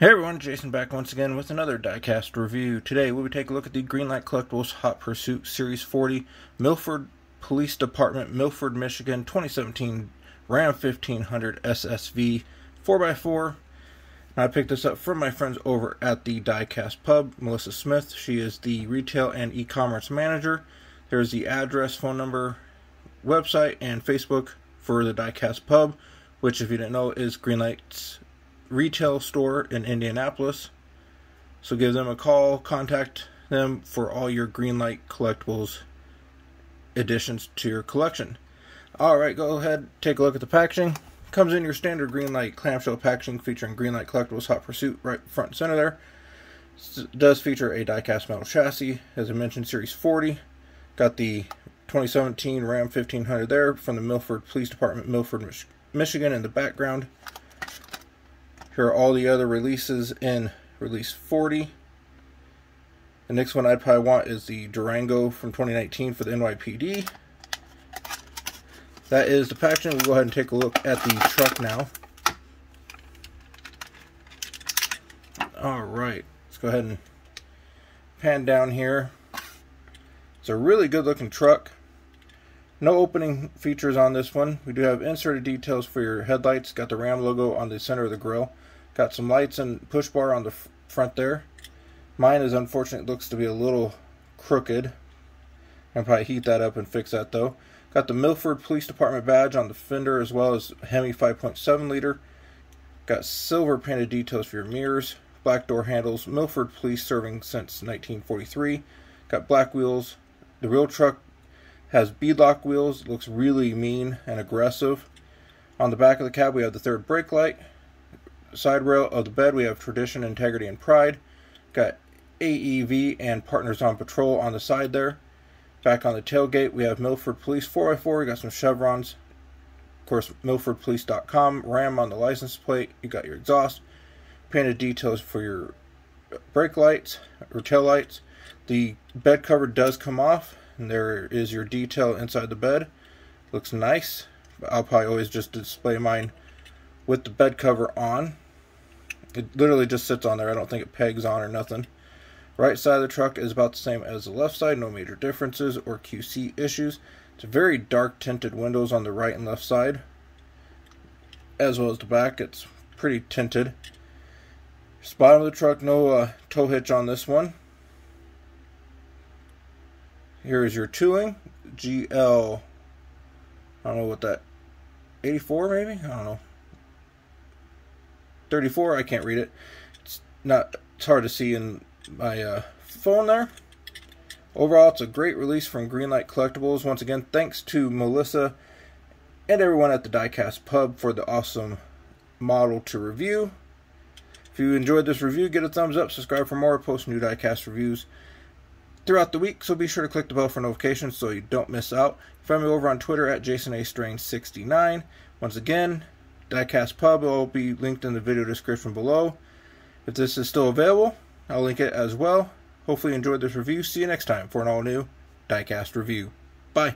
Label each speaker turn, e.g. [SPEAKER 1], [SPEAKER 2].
[SPEAKER 1] Hey everyone, Jason back once again with another diecast review. Today we'll take a look at the Greenlight Collectibles Hot Pursuit Series 40 Milford Police Department, Milford, Michigan 2017 Ram 1500 SSV 4x4. I picked this up from my friends over at the Diecast Pub, Melissa Smith. She is the retail and e-commerce manager. There's the address, phone number, website, and Facebook for the Diecast Pub, which if you didn't know is Greenlight's retail store in Indianapolis. So give them a call, contact them for all your Greenlight collectibles additions to your collection. Alright, go ahead, take a look at the packaging. Comes in your standard Greenlight clamshell packaging featuring Greenlight Collectibles Hot Pursuit right front center there. Does feature a die-cast metal chassis, as I mentioned, Series 40. Got the 2017 Ram 1500 there from the Milford Police Department, Milford, Mich Michigan in the background. Here are all the other releases in release 40. The next one I'd probably want is the Durango from 2019 for the NYPD. That is the packaging. We'll go ahead and take a look at the truck now. Alright, let's go ahead and pan down here. It's a really good looking truck. No opening features on this one. We do have inserted details for your headlights. Got the Ram logo on the center of the grill. Got some lights and push bar on the front there. Mine is unfortunate looks to be a little crooked. I'll probably heat that up and fix that though. Got the Milford Police Department badge on the fender as well as Hemi 5.7 liter. Got silver painted details for your mirrors. Black door handles. Milford Police serving since 1943. Got black wheels. The real truck has beadlock wheels. Looks really mean and aggressive. On the back of the cab we have the third brake light. Side rail of the bed we have tradition, integrity, and pride. Got AEV and Partners on Patrol on the side there. Back on the tailgate, we have Milford Police 4x4. We got some chevrons. Of course, MilfordPolice.com. Ram on the license plate. You got your exhaust. Painted details for your brake lights or tail lights. The bed cover does come off, and there is your detail inside the bed. Looks nice. But I'll probably always just display mine with the bed cover on. It literally just sits on there. I don't think it pegs on or nothing. Right side of the truck is about the same as the left side, no major differences or QC issues. It's very dark tinted windows on the right and left side, as well as the back. It's pretty tinted. Bottom of the truck, no uh, tow hitch on this one. Here is your tooling, GL. I don't know what that, 84 maybe? I don't know. 34, I can't read it. It's not. It's hard to see in my uh, phone there. Overall, it's a great release from Greenlight Collectibles. Once again, thanks to Melissa and everyone at the Diecast Pub for the awesome model to review. If you enjoyed this review, get a thumbs up, subscribe for more, post new Diecast reviews throughout the week, so be sure to click the bell for notifications so you don't miss out. Find me over on Twitter at JasonA.Strain69. Once again, Diecast Pub will be linked in the video description below. If this is still available, I'll link it as well. Hopefully you enjoyed this review. See you next time for an all new Diecast review. Bye.